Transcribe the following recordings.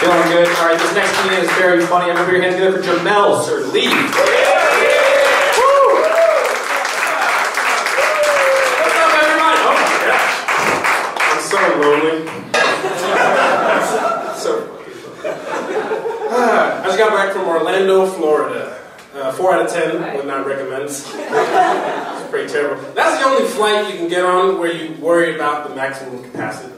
Feeling good. All right, this next comedian is very funny. Everybody, your hands together for Jamell Sirleaf. Oh. I'm so lonely. I just got back from Orlando, Florida. Uh, four out of ten would not recommend. it's pretty terrible. That's the only flight you can get on where you worry about the maximum capacity.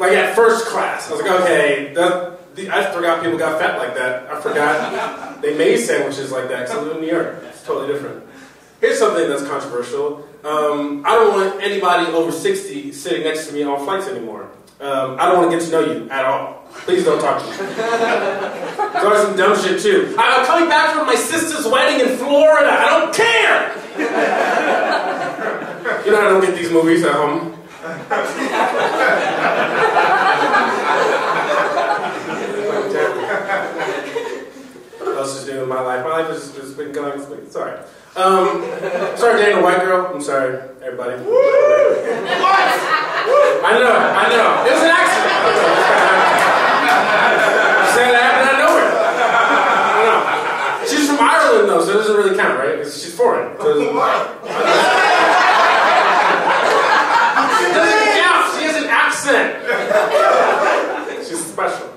Like at first class, I was like, okay, the, I forgot people got fat like that. I forgot they made sandwiches like that because I live in New York. It's totally different. Here's something that's controversial. Um, I don't want anybody over 60 sitting next to me on flights anymore. Um, I don't want to get to know you at all. Please don't talk to me. There's some dumb shit too. I'm coming back from my sister's wedding in Florida. I don't care. you know I don't get these movies at home. what else is new in my life? My life has, has been going. Alright. Um, sorry, dating a white girl. I'm sorry, everybody. what? I know, I know. It was an accident. Said that happened out of nowhere. I know. She's from Ireland though, so it doesn't really count, right? 'Cause She's foreign. So it doesn't count. She has an accent. She's special.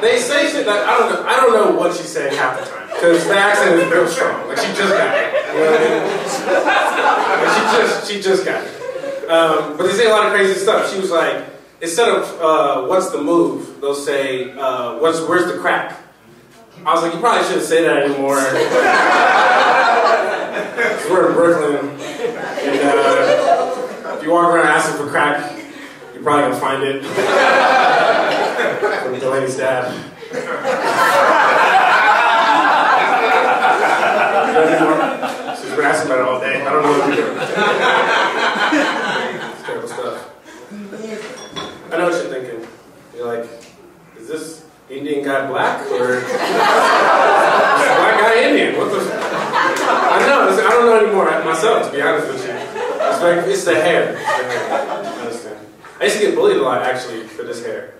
They, say shit that I don't know. I don't know what she's saying half the time because the accent is real strong. Like she just got it. She just she just got it. Um, but they say a lot of crazy stuff. She was like, instead of uh, "What's the move?" they'll say, uh, "What's where's the crack?" I was like, you probably shouldn't say that anymore. we're in Brooklyn, and uh, if you walk around asking for crack, you're probably gonna find it from Delaney's dad. She's been asking about it all day. I don't know what to do. It's terrible stuff. I know what you're thinking. You're like, is this Indian guy black or black guy Indian? What the? I know. I don't know anymore myself, to be honest with you. It's like the hair. It's the hair. I understand. I used to get bullied a lot actually for this hair.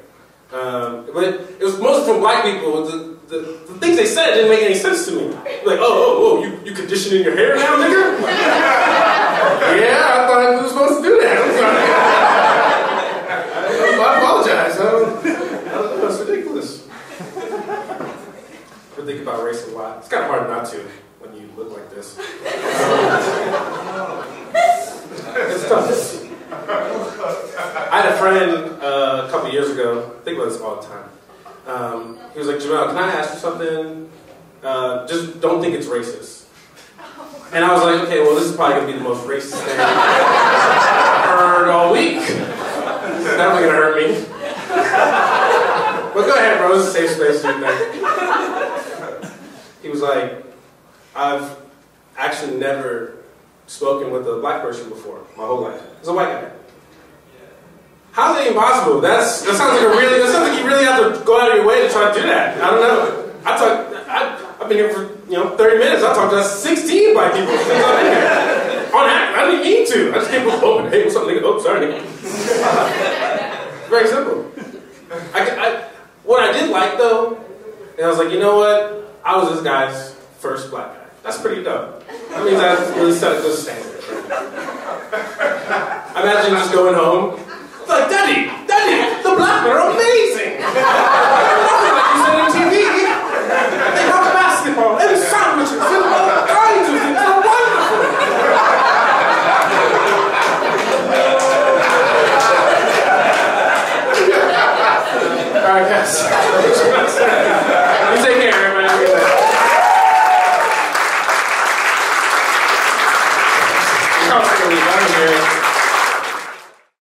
Um, but it was mostly from black people. The, the, the things they said didn't make any sense to me. Like, oh, oh, oh, you, you conditioning your hair now, nigga? yeah, I thought I was supposed to do that. I'm sorry. I apologize. I don't, I don't know, ridiculous. I think about race a lot. It's kind of hard not to when you look like this. it's tough. I had a friend uh, couple years ago, I think about this all the time. Um, he was like, Jamell, can I ask you something? Uh, just don't think it's racist. And I was like, okay, well, this is probably going to be the most racist thing I've heard all week. Definitely going to hurt me. But go ahead, bro. It's a safe space. He was like, I've actually never spoken with a black person before my whole life. It's a white guy. How's that impossible? That's that sounds like a really that sounds like you really have to go out of your way to try to do that. I don't know. I talk. I, I've been here for you know 30 minutes. I talked to 16 black people since I've been here. On act, I didn't mean to. I just came up open. Hey, what's up, nigga? Oh, sorry, nigga. Very simple. I, I, what I did like though, and I was like, you know what? I was this guy's first black guy. That's pretty dope. That means I really set a good standard. Imagine just going home like, Daddy,